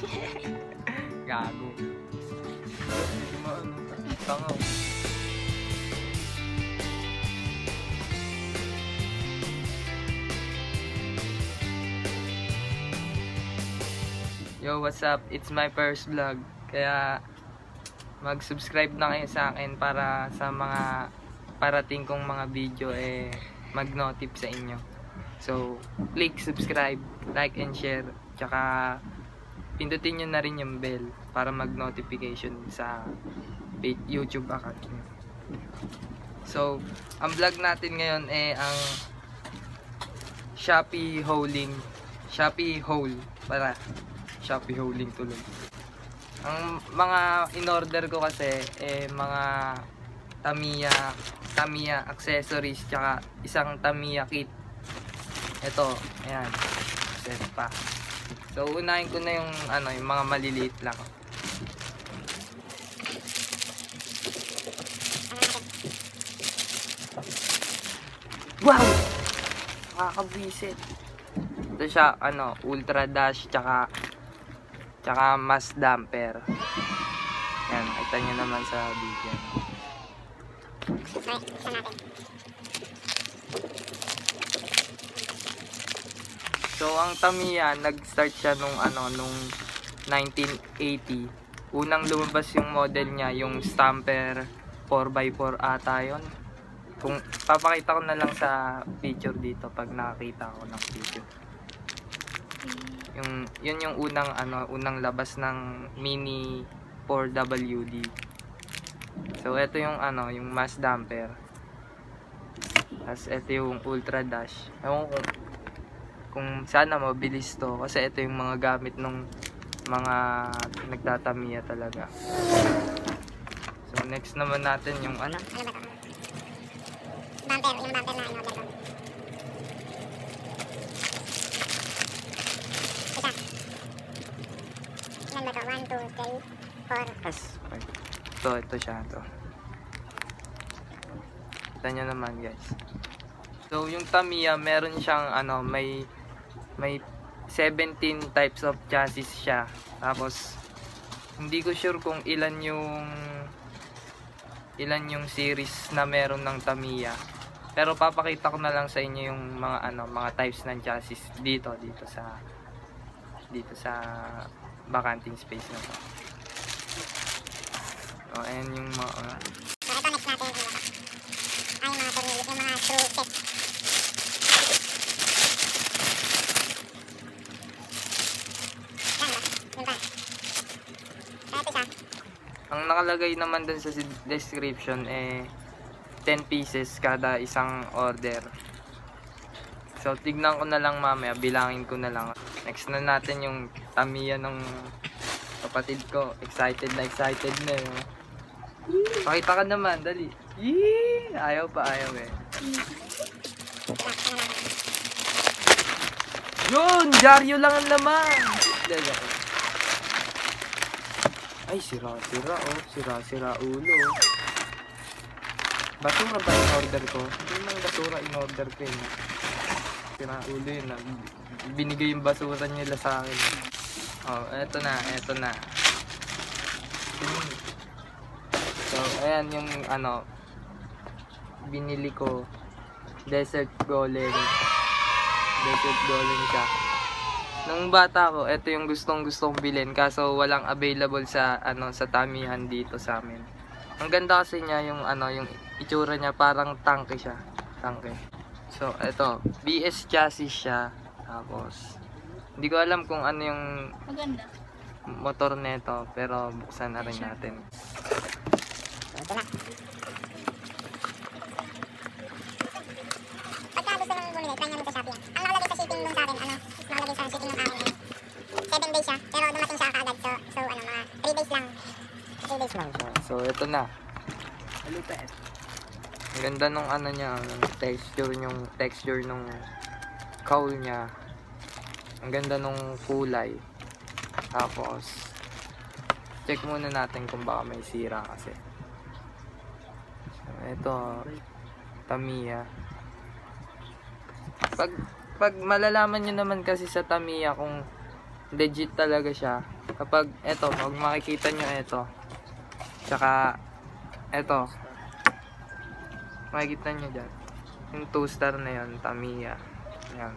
Gago. Hindi. Yo, what's up? It's my first vlog. Kaya mag-subscribe na kayo sa akin para sa mga parating kong mga video eh mag-notif sa inyo. So, click subscribe, like and share. Tsaka pindutin nyo na rin yung bell para mag-notification sa YouTube account nyo. So, ang vlog natin ngayon eh ang Shopee hauling. Shopee haul para Shopee hauling tuloy. Ang mga in-order ko kasi eh mga Tamiya Tamiya accessories tsaka isang Tamiya kit. Ito, ayan. Set pa. So unahin ko na yung ano, yung mga maliliit lang. Wow! Nakakabwisit. Ito siya, ano, ultra dash tsaka tsaka mass damper. Yan, kita nyo naman sa video. Okay, isa natin. So, ang Tamiya, nag-start siya nung ano, nung 1980. Unang lumabas yung model niya, yung Stamper 4x4 ata yun. Kung papakita ko na lang sa picture dito pag nakakita ko ng picture. Yung yun yung unang ano, unang labas ng Mini 4WD. So ito yung ano, yung mass damper. Tapos ito yung ultra dash. Ewan kung, kung sana mabilis to kasi ito yung mga gamit nung mga nagtatamiya talaga. So next naman natin yung ano, to? Bumper, yung bumper na in-order ko. Isa. Ilan ba to? 1, 2, 3, 4. Yes. Ito, ito siya. Ito. Kita nyo naman guys. So, yung Tamiya, meron siyang ano, may may 17 types of chassis siya. Tapos, hindi ko sure kung ilan yung ilan yung series na meron ng Tamiya. Pero papakita ko na lang sa inyo yung mga ano, mga types ng chassis dito dito sa dito sa vacanting space na to. So, ayan yung mga So, ito next natin yung ano. Ay, yung mga tornilyo, yung mga screw set. Yan ba? Yun ba? So, ito siya. Ang nakalagay naman dun sa description eh 10 pieces kada isang order. So tignan ko na lang mamaya, bilangin ko na lang. Next na natin yung Tamiya ng kapatid ko. Excited na excited na yun. Pakita ka naman, dali. Yee! Ayaw pa, ayaw eh. Yun! Jaryo lang ang laman! Dali. Ay, sira-sira oh. Sira-sira ulo oh. Basura ba in order ko? Hindi naman basura in order ko yun. Sira ulo yun. Binigay yung basura nila sa akin. Oh, eto na, eto na. So, ayan yung ano, binili ko. Desert Golem. Desert Golem siya. Nung bata ko, ito yung gustong gustong bilhin kaso walang available sa ano sa Tamihan dito sa amin. Ang ganda kasi niya yung ano yung itsura niya parang tangke siya. Tangke. So, ito, BS chassis siya. Tapos hindi ko alam kung ano yung Maganda. motor nito pero buksan na rin natin. Ito na. Pagka gusto mong bumili, try namin sa Shopee. Ang nakalagay sa shipping nung sa akin, ano, nakalagay sa shipping ng akin, 7 days siya, pero dumating siya kaagad, so, so ano, mga 3 days lang. 3 days lang. So, ito na. Malupet. Ang ganda nung ano niya, ng texture yung texture nung cowl niya. Ang ganda nung kulay. Tapos check muna natin kung baka may sira kasi. So, ito Tamiya. Pag pag malalaman niyo naman kasi sa Tamiya kung legit talaga siya kapag eto, pag makikita nyo eto, tsaka eto, makikita nyo dyan, yung toaster na yun, Tamiya. Yan.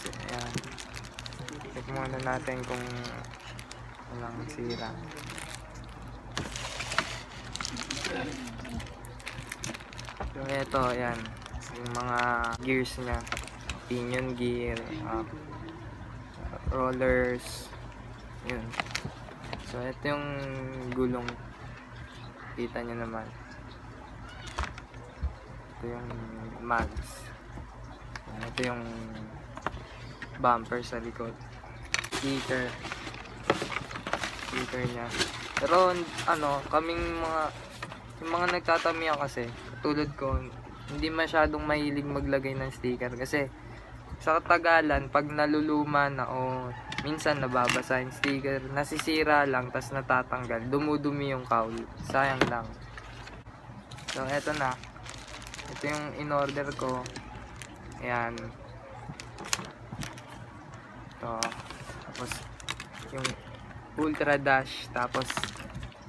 So, ayan. Check muna natin kung walang sira. So, eto, ayan. Yung mga gears niya. Pinion gear, uh, rollers, yun. So, ito yung gulong. Kita nyo naman. Ito yung mags. Ito yung bumper sa likod. Sticker. Sticker niya. Pero, ano, kaming mga, yung mga nagtatamiya kasi, tulad ko, hindi masyadong mahilig maglagay ng sticker kasi sa katagalan, pag naluluma na o minsan nababasa yung sticker, nasisira lang, tas natatanggal, dumudumi yung cowl. Sayang lang. So, eto na. Ito yung in-order ko. Ayan. Ito. Tapos, yung Ultra Dash. Tapos,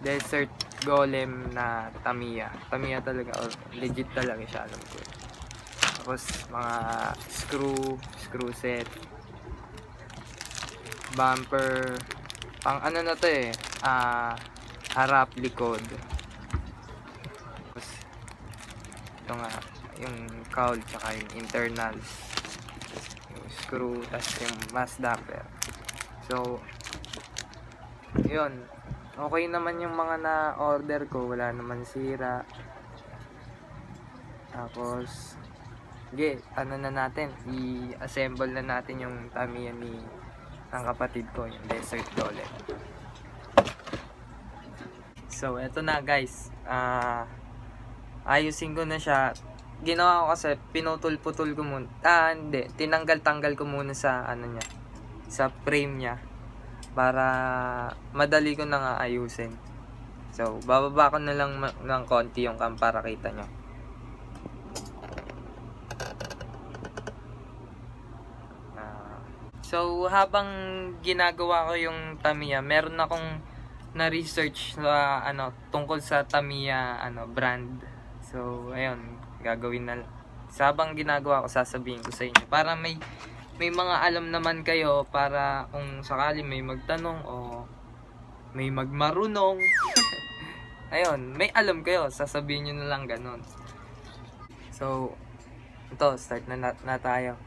Desert Golem na Tamiya. Tamiya talaga. Legit talaga siya. Alam ko. Tapos, mga screw, screw set. Bumper. Pang ano na to eh. Ah, harap, likod. Tapos, ito nga, yung cowl, tsaka yung internals. Yung screw, tapos yung mass damper. So, yun. Okay naman yung mga na-order ko. Wala naman sira. Tapos, sige, ano na natin, i-assemble na natin yung Tamiya ni ng kapatid ko, yung Desert Golem. So, eto na guys. Ah, ayusin ko na siya. Ginawa ko kasi, pinutol-putol ko muna. Ah, hindi. Tinanggal-tanggal ko muna sa, ano niya, sa frame niya. Para madali ko na nga ayusin. So, bababa ko na lang ng konti yung cam para kita nyo. Ah, so, habang ginagawa ko yung Tamiya, meron akong na-research sa ano tungkol sa Tamiya ano brand. So, ayun, gagawin na sa habang ginagawa ko sasabihin ko sa inyo para may may mga alam naman kayo para kung sakali may magtanong o may magmarunong. ayun, may alam kayo, sasabihin nyo na lang ganun. So, ito, start na, na, na tayo.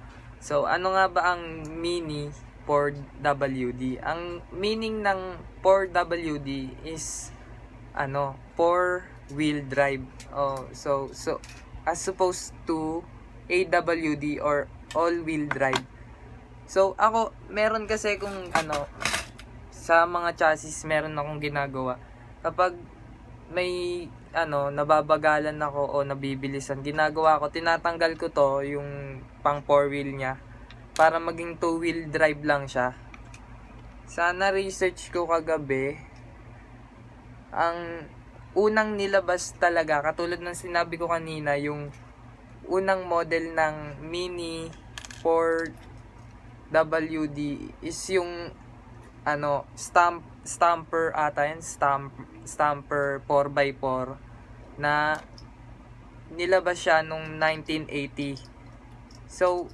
So, ano nga ba ang mini 4WD? Ang meaning ng 4WD is ano, 4 wheel drive. Oh, so so as opposed to AWD or all wheel drive. So ako meron kasi kung ano sa mga chassis meron akong ginagawa. Kapag may ano nababagalan ako o nabibilisan, ginagawa ko tinatanggal ko to yung pang 4 wheel niya para maging 2 wheel drive lang siya. Sana research ko kagabi ang unang nilabas talaga katulad ng sinabi ko kanina yung unang model ng Mini 4WD is yung ano stamp stamper ata yan stamp stamper 4x4 na nilabas siya nung 1980 so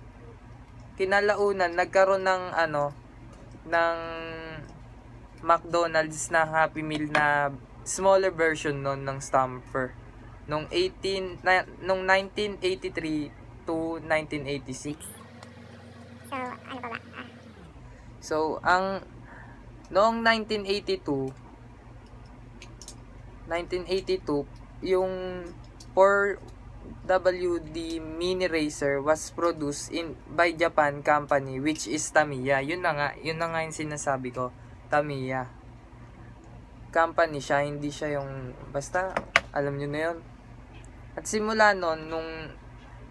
kinalaunan nagkaroon ng ano ng McDonald's na Happy Meal na smaller version nun ng Stamper. Nung 18 na, nung 1983 to 1986 So, ano pa ba? Ah, so ang noong 1982 1982 yung 4WD Mini Racer was produced in by Japan company which is Tamiya. Yun na nga, yun na nga yung sinasabi ko, Tamiya. Company siya, hindi siya yung basta alam niyo na yun. At simula noon nung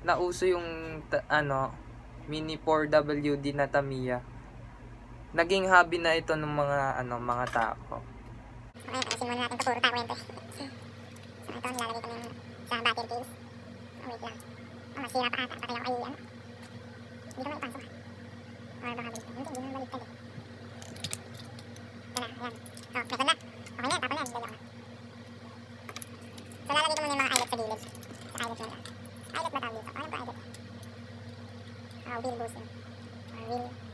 nauso yung ano Mini 4WD na Tamiya naging hobby na ito ng mga ano mga tao. Ngayon, kasi muna natin ito, puro tayo kwento. so, ito, nilalagay ko ng sa butter cubes. Oh, wait lang. Oh, masira pa ata. Patay ako kay. Hindi ko maipasok. Or oh, baka baliktad. Hindi, hindi naman baliktad eh. Ayan. So, meron na. Okay na, na. Hindi na. So, lalagay ko muna yung mga eyelet sa gilid. Sa eyelet na lang. Eyelet ba tawag dito? Ano ba eyelet? Oh, wheel boosting. Or wheel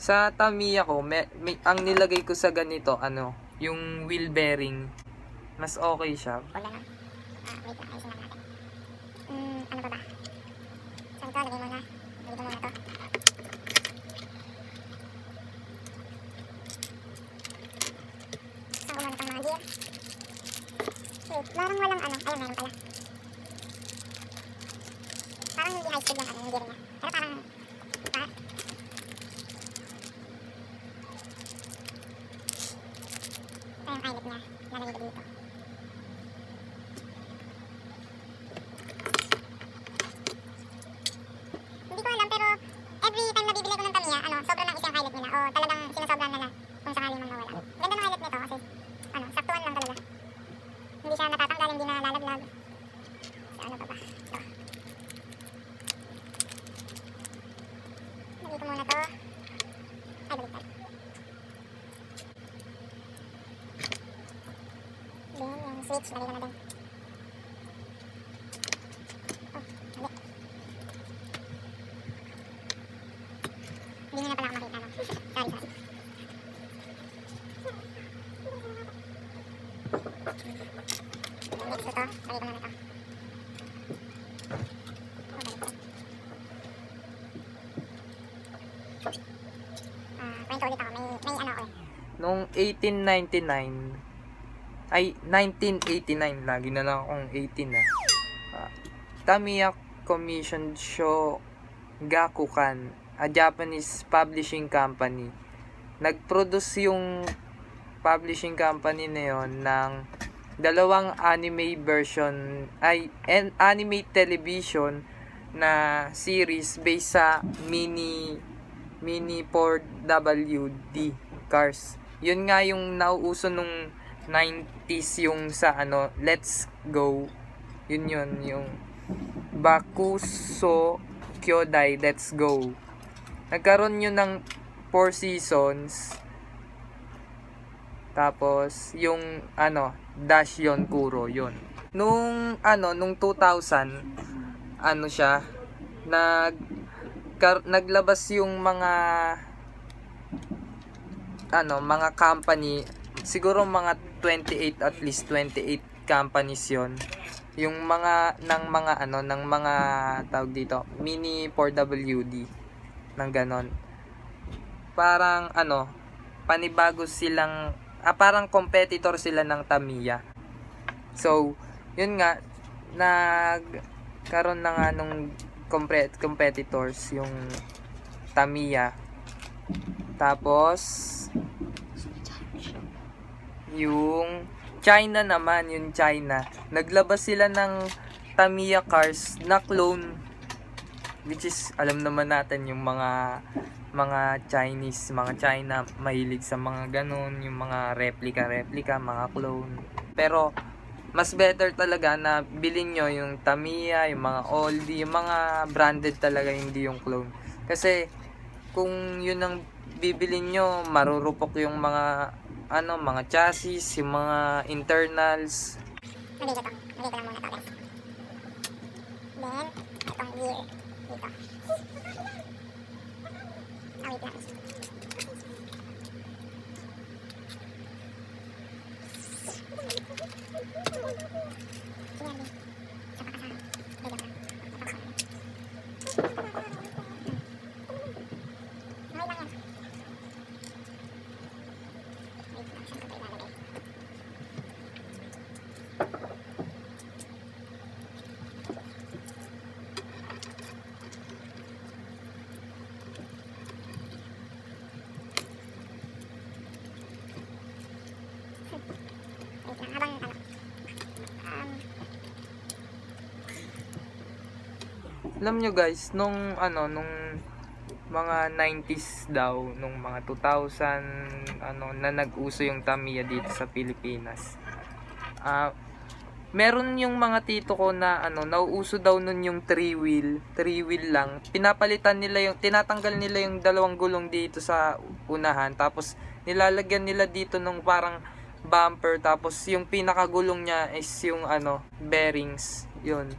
sa Tamiya ko, may, may, ang nilagay ko sa ganito, ano, yung wheel bearing. Mas okay siya. Wala na. Ah, wait lang. Ayusin lang natin. Hmm, ano ba ba? Saan to? Lagay mo na. Lagay ko muna to. Saan ko muna itong mga gear? Wait, parang walang ano. Ayun, meron pala. Parang hindi high speed yung ano, yung gear niya. Pero parang, pa, ito yung eyelet niya. Lalagay ko dito. Hindi ko alam pero every time na bibili ko ng Tamiya, ano, sobrang lang isang highlight nila o talagang sinasobran nila kung sakali mang mawala. Ganda ng highlight nito kasi ano, saktuan lang talaga. Hindi siya natatanggal, hindi na lalaglag. So ano pa ba? Ito. Lagay ko muna to. Ay, baliktad. Then, yung switch, lagay ko na din. Oh, mali. Hindi nyo na pala ako makita, no? Sorry, sorry. Next ito, lagay ko na na ito. Oh, baliktad. Ah, kwento ulit ako. May, may ano ako eh. Noong 1899, ay 1989, lagi na lang akong 18 na. Ah, Tamiya commissioned Sho Gakukan, a Japanese publishing company. Nag-produce yung publishing company na yon ng dalawang anime version ay an anime television na series based sa mini mini 4WD cars. Yun nga yung nauuso nung 90s yung sa ano, Let's Go. Yun yun, yung Bakuso Kyodai Let's Go. Nagkaroon yun ng 4 seasons. Tapos, yung ano, Dash yon Kuro, yun. Nung, ano, nung 2000, ano siya, nag, kar- naglabas yung mga ano, mga company, siguro mga 28 at least 28 companies 'yon. Yung mga ng mga ano ng mga tawag dito, mini 4WD ng ganon. Parang ano, panibago silang ah, parang competitor sila ng Tamiya. So, yun nga nag karon na nga nung compet competitors yung Tamiya. Tapos yung China naman, yung China. Naglabas sila ng Tamiya cars na clone which is alam naman natin yung mga mga Chinese, mga China mahilig sa mga ganun, yung mga replica, mga clone. Pero mas better talaga na bilhin nyo yung Tamiya, yung mga oldie, yung mga branded talaga, hindi yung clone. Kasi kung yun ang bibilin nyo, marurupok yung mga ano, mga chassis, yung mga internals. Nandito to. Nandito lang muna to, guys. Then, itong gear dito. Ah, wait lang. Sinabi. Sa pakasama. Dito lang. Sa pakasama. Okay lang yan. Wait lang, saan ko ito ilalagay? Wait lang, habang ano. Um, Alam nyo guys, nung ano, nung mga 90s daw, nung mga 2000, ano, na nag-uso yung Tamiya dito sa Pilipinas. Ah, meron yung mga tito ko na ano, nauuso daw nun yung three wheel, three wheel lang. Pinapalitan nila yung tinatanggal nila yung dalawang gulong dito sa unahan tapos nilalagyan nila dito nung parang bumper tapos yung pinakagulong niya is yung ano, bearings, yun.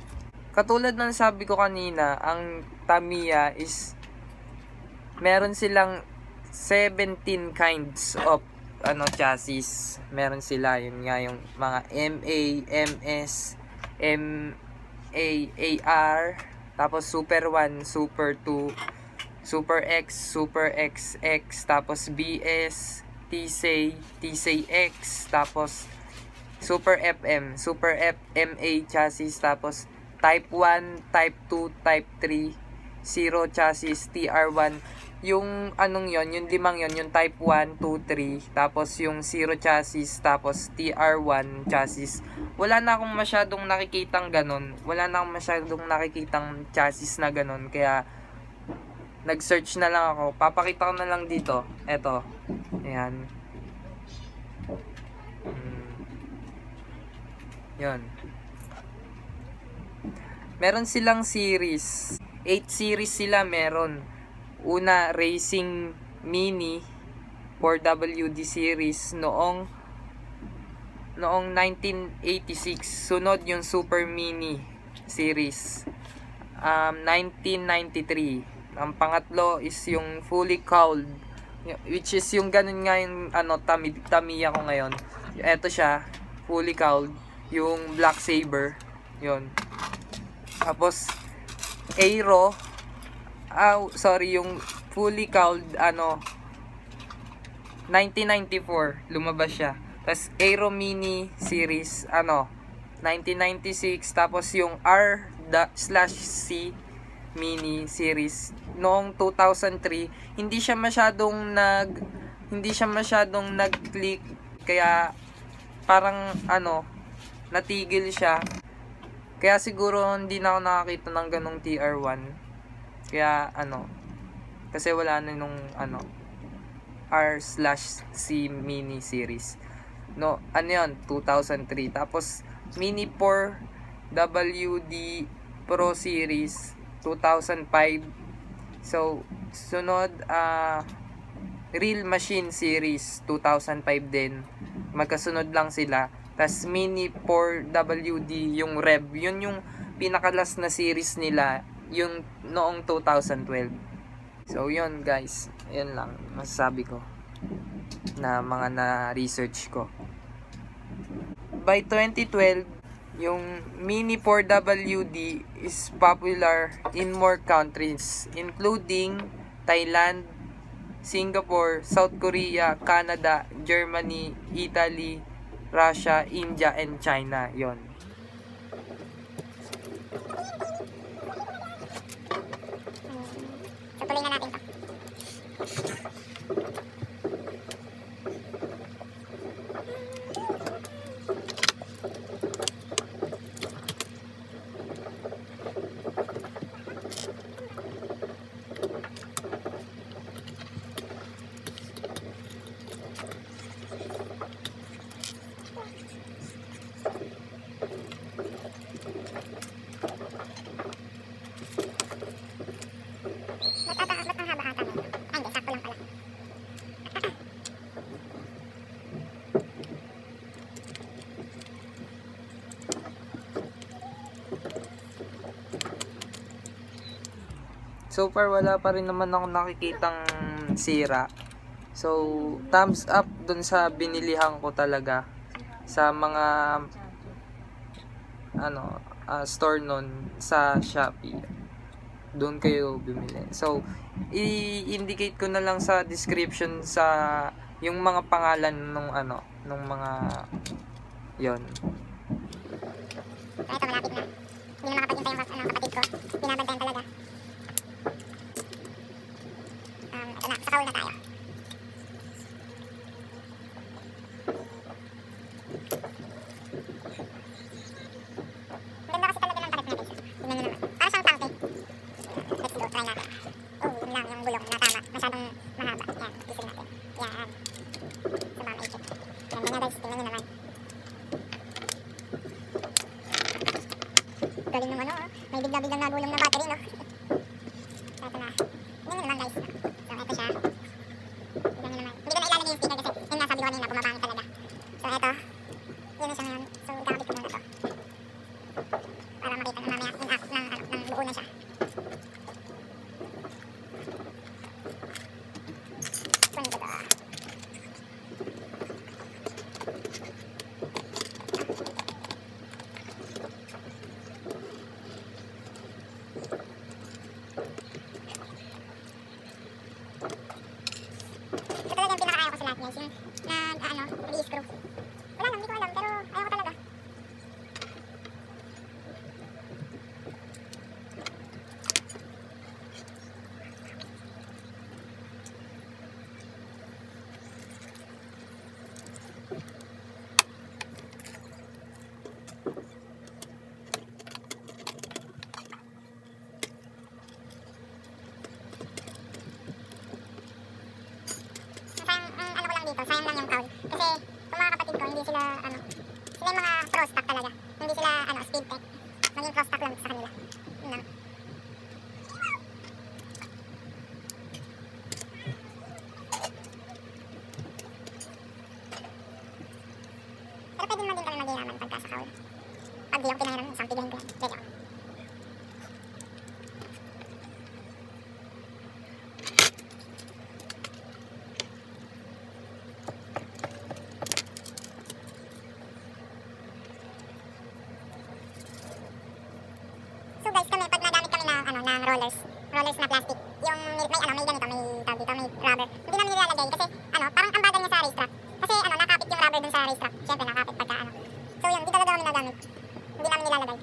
Katulad ng sabi ko kanina, ang Tamiya is meron silang 17 kinds of ano chassis. Meron sila yun nga yung mga MA, MS, MAAR, tapos Super 1, Super 2, Super X, Super XX, tapos BS, TSA, TSA X, tapos Super FM, Super FMA chassis, tapos Type 1, Type 2, Type 3, Zero chassis, TR1. Yung anong yon yung limang yon yung Type 1, 2, 3, tapos yung Zero chassis, tapos TR1 chassis. Wala na akong masyadong nakikitang ganun. Wala na akong masyadong nakikitang chassis na ganun. Kaya, nag-search na lang ako. Papakita ko na lang dito. Eto. Ayan. Hmm. Yun. Meron silang series. 8 series sila meron. Una, Racing Mini 4WD series noong noong 1986. Sunod yung Super Mini series. Um, 1993. Ang pangatlo is yung Fully Cowled which is yung ganun nga yung ano tami Tamiya ko ngayon. Ito siya, Fully Cowled, yung Black Saber. 'Yon. Tapos Aero ah, sorry, yung fully cowled, ano, 1994, lumabas siya. Tapos, Aero Mini Series, ano, 1996. Tapos, yung R slash C Mini Series, noong 2003, hindi siya masyadong nag, hindi siya masyadong nag-click, kaya, parang, ano, natigil siya. Kaya siguro hindi na ako nakakita ng ganong TR1. Kaya ano, kasi wala na nung ano, R slash C mini series. No, ano yun, 2003. Tapos, Mini 4 WD Pro Series 2005. So, sunod, uh, Real Machine Series 2005 din. Magkasunod lang sila. Tas Mini 4WD yung Rev. Yun yung pinakalas na series nila yung noong 2012. So yun guys, yun lang masasabi ko na mga na-research ko. By 2012, yung Mini 4WD is popular in more countries including Thailand, Singapore, South Korea, Canada, Germany, Italy, Russia, India, and China. Yon. So, tuloy na natin to. Matataas, ba't ang haba ata nito? Ay, hindi, sakto lang pala. So far, wala pa rin naman ako nakikitang sira. So, thumbs up dun sa binilihan ko talaga. Sa mga ano, ah, store nun sa Shopee. Doon kayo bumili. So, i-indicate ko na lang sa description sa yung mga pangalan nung ano, nung mga yon. Ito, malapit na. Hindi na makapaghintay yung ano, kapatid ko. Binabantayan talaga. Ito na, sa kaul na. Ano, sila yung mga pro stock talaga. Hindi sila, ano, speed tech. Maging pro stock lang sa kanila. Yun lang. Pero pwede naman din kami mag-yaman pagka sa cowl. Pag di ako pinahiram, isang tigilin ko yan. Joke lang. Guys, kami pag nagamit kami ng ano ng rollers, rollers na plastic, yung may, may ano may ganito, may tawag dito, may rubber. Hindi namin nilalagay kasi ano, parang ang bagal niya sa racetrack. Kasi ano, nakapit yung rubber dun sa racetrack. Siyempre nakapit pagka ano. So yun, hindi talaga namin nagamit. Hindi namin nilalagay.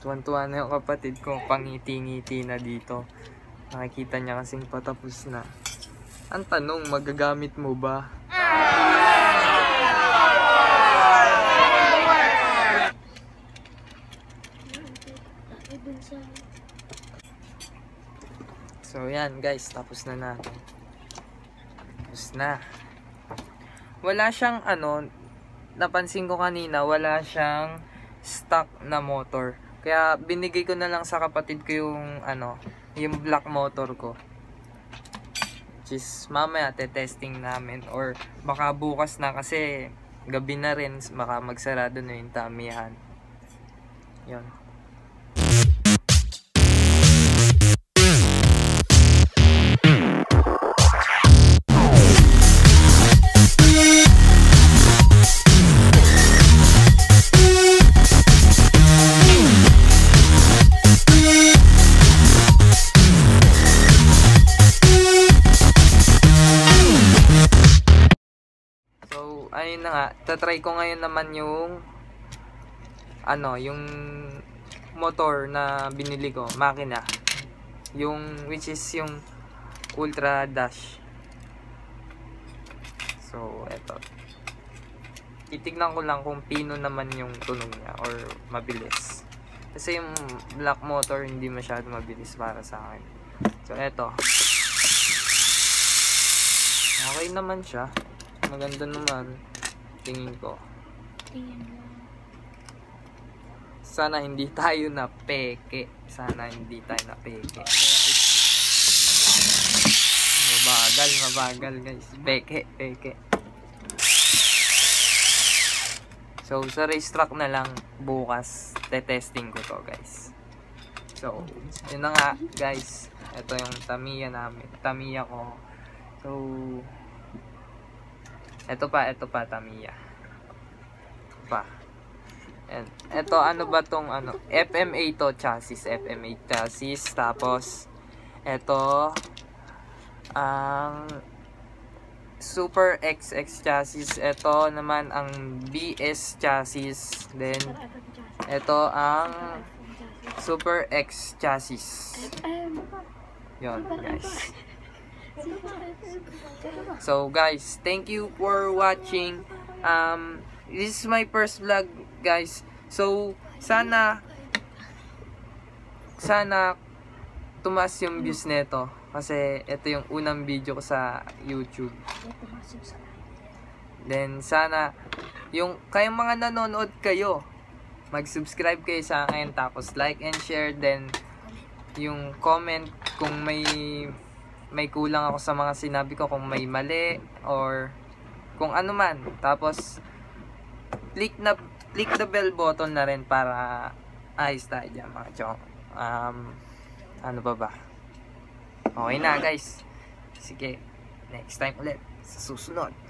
Tuwan-tuwa na yung kapatid ko, pangiti-ngiti na dito. Nakikita niya kasing patapos na. Ang tanong, magagamit mo ba? So yan guys, tapos na natin. Tapos na. Wala siyang ano, napansin ko kanina, wala siyang stock na motor. Kaya binigay ko na lang sa kapatid ko yung ano, yung black motor ko. Which is mamaya te-testing namin or baka bukas na kasi gabi na rin baka magsarado na yung tamihan. Yun. Tatry ko ngayon naman yung ano, yung motor na binili ko, makina. Yung, which is yung Ultra Dash. So, eto. Titignan ko lang kung pino naman yung tunog niya or mabilis. Kasi yung black motor hindi masyado mabilis para sa akin. So, eto. Okay naman siya. Maganda naman. Tingin ko. Sana hindi tayo na peke. Sana hindi tayo na peke. Mabagal, mabagal guys. Peke, peke. So, sa racetrack na lang bukas, te-testing ko to guys. So, yun na nga guys. Ito yung Tamiya namin. Tamiya ko. So, ito pa, ito pa, Tamiya. Ito pa. And, ito, ano ba tong ano? FMA to, chassis. FMA chassis. Tapos, ito, ang Super XX chassis. Ito naman ang BS chassis. Then, ito ang Super X chassis. Yon, guys. So guys, thank you for watching. Um this is my first vlog, guys. So sana sana tumas yung views nito kasi ito yung unang video ko sa YouTube. Then sana yung kayong mga nanonood kayo, mag-subscribe kayo sa akin tapos like and share then yung comment kung may may kulang ako sa mga sinabi ko kung may mali or kung ano man. Tapos click na click the bell button na rin para ayos tayo dyan mga chong. Um, ano ba ba? Okay na guys. Sige next time ulit. Sa susunod